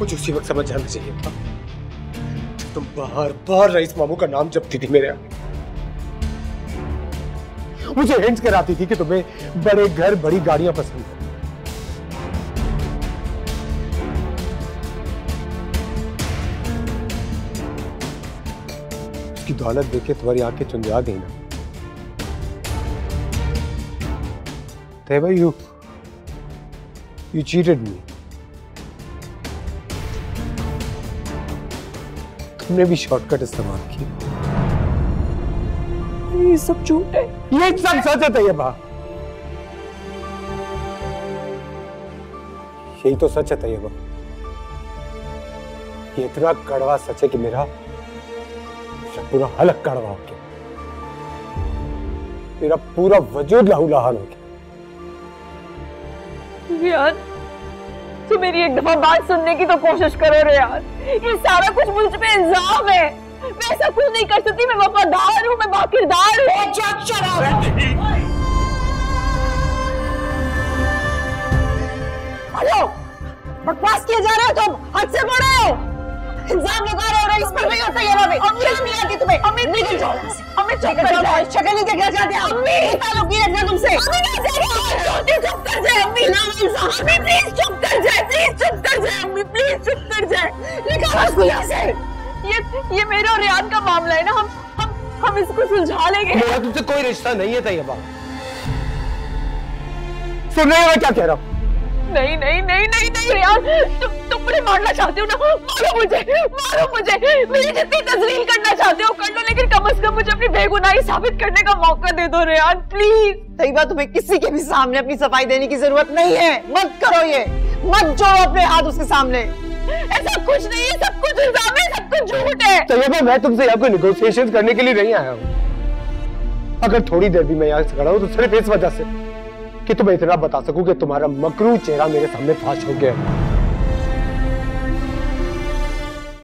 मुझे उसी वक्त समझ जाना चाहिए था। तुम बार बार रईस मामू का नाम जपती थी मेरे आगे। मुझे हिंट्स कराती थी कि तुम्हें बड़े घर, बड़ी गाड़ियाँ पसंद है। उसकी दौलत देखे तुम्हारी आँखें चुंजा गई ना। Tayyaba you you cheated me तुमने भी शॉर्टकट इस्तेमाल किया ये सब झूठ है। ये सब सच है, तैयबा। यही तो सच है, तैयबा। ये इतना कड़वा सच है कि मेरा पूरा हलक कड़वा हो गया। मेरा पूरा वजूद लहूलहान हो गया। तू मेरी एक दफ़ा बात सुनने की तो कोशिश करो रियान ये सारा कुछ मुझ पे इल्ज़ाम है मैं ऐसा कुछ नहीं कर सकती मैं वफादार हूँ मैं बाकिरदार हूँ हेलो बकवास किए जा रहे हो तुम हद से बड़े हो इल्ज़ाम लगा रहे हो रईस पर नहीं होता ये रवि शर्म नहीं आती तुम्हें अम्मी निकल जाओ अम्मी चुप कर जाओ शक्ल नहीं देखना चाहते अम्मी ताल्लुक नहीं रखना तुमसे अम्मी ना जाए चुप कर जाए अम्मी ना इल्ज़ाम अम्मी इसको यहाँ से ये ये मेरा और रियान का मामला है ना हम हम हम इसको सुलझा लेंगे। मेरा तुमसे कोई रिश्ता नहीं है तैयबा। सुन रहे हो क्या कह रहा हूँ? नहीं नहीं नहीं नहीं नहीं रियान तुम तुम मुझे मारना चाहते हो ना? मारो मुझे मारो मुझे। मेरी जितनी तजलील करना चाहते हो कर लो लेकिन कम से कम मुझे अपनी बेगुनाही साबित करने का मौका दे दो रियान प्लीज़ तैयबा तुम्हें किसी के भी सामने अपनी सफ़ाई देने की ज़रूरत नहीं है। मत करो ये। मत जोड़ो अपने हाथ उसके सामने। ऐसा कुछ नहीं है सब कुछ इल्ज़ाम है, सब कुछ झूठ है। तैयबा मैं तुमसे यहाँ कोई निगोशिएशन करने के लिए नहीं आया हूँ। अगर थोड़ी देर भी मैं यहाँ से खड़ा हूँ तो सिर्फ़ इस वजह से कि तुम्हें इतना बता सकूँ कि तुम्हारा मकरू चेहरा मेरे सामने फाश हो गया है।